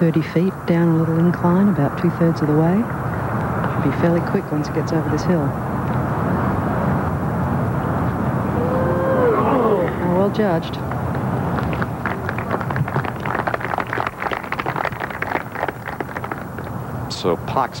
30 feet down a little incline, about two-thirds of the way. Should be fairly quick once it gets over this hill. Oh, well judged. So Pak's